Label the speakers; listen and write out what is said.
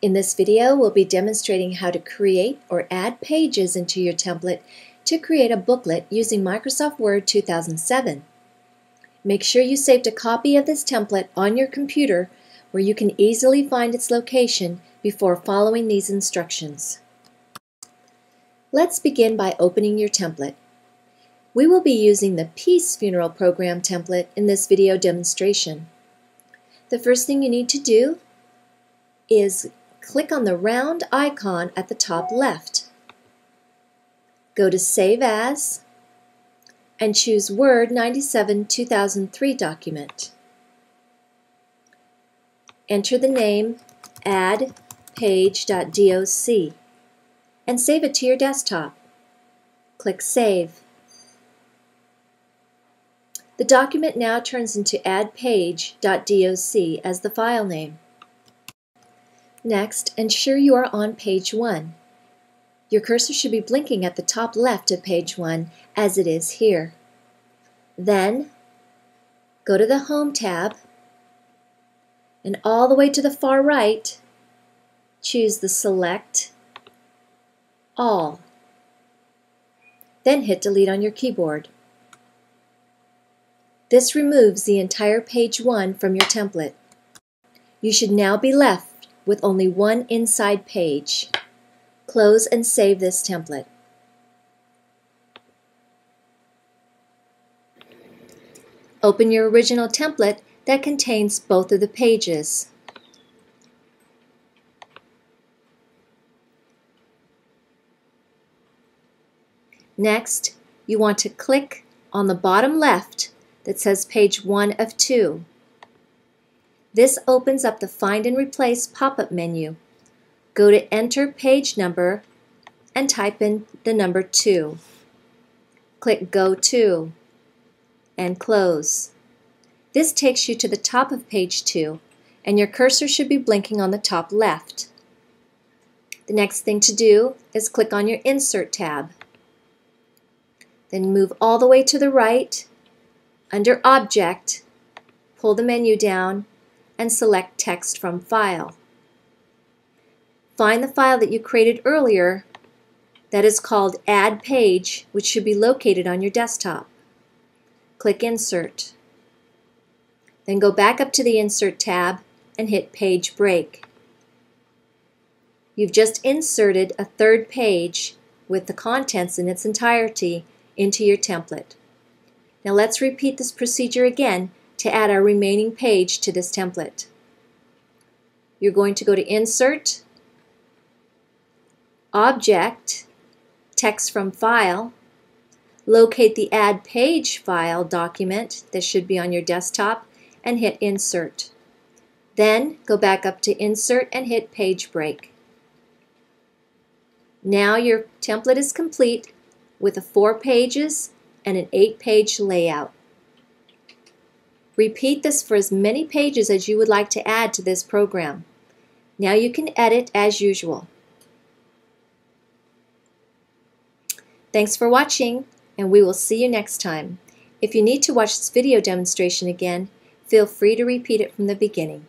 Speaker 1: In this video, we'll be demonstrating how to create or add pages into your template to create a booklet using Microsoft Word 2007. Make sure you saved a copy of this template on your computer where you can easily find its location before following these instructions. Let's begin by opening your template. We will be using the Peace Funeral Program template in this video demonstration. The first thing you need to do is click on the round icon at the top left. Go to Save As and choose Word 97 2003 document. Enter the name add page.doc and save it to your desktop. Click Save. The document now turns into addpage.doc as the file name. Next, ensure you are on page 1. Your cursor should be blinking at the top left of page 1 as it is here. Then, go to the Home tab and all the way to the far right, choose the Select All. Then hit Delete on your keyboard. This removes the entire page 1 from your template. You should now be left with only one inside page. Close and save this template. Open your original template that contains both of the pages. Next, you want to click on the bottom left that says page 1 of 2. This opens up the Find and Replace pop-up menu. Go to Enter Page Number and type in the number 2. Click Go To and close. This takes you to the top of page 2 and your cursor should be blinking on the top left. The next thing to do is click on your Insert tab. Then move all the way to the right. Under Object, pull the menu down and select Text from File. Find the file that you created earlier that is called Add Page, which should be located on your desktop. Click Insert. Then go back up to the Insert tab and hit Page Break. You've just inserted a third page with the contents in its entirety into your template. Now let's repeat this procedure again to add our remaining page to this template. You're going to go to Insert, Object, Text from File, locate the Add Page file document that should be on your desktop, and hit Insert. Then go back up to Insert and hit Page Break. Now your template is complete with a four pages and an eight page layout. Repeat this for as many pages as you would like to add to this program. Now you can edit as usual. Thanks for watching, and we will see you next time. If you need to watch this video demonstration again, feel free to repeat it from the beginning.